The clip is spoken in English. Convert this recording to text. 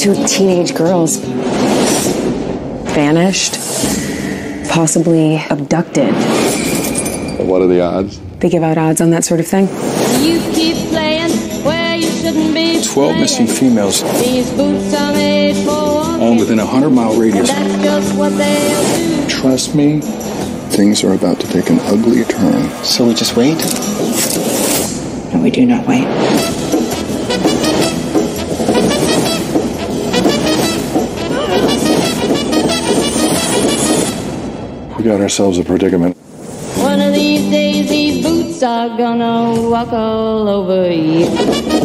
Two teenage girls vanished, possibly abducted. What are the odds? They give out odds on that sort of thing. You keep playing where you shouldn't be. 12 missing females, These boots are made for all within a 100 mile radius. That's just what they'll do. Trust me, things are about to take an ugly turn. So we just wait? No, we do not wait. We got ourselves a predicament. One of these days, these boots are gonna walk all over you.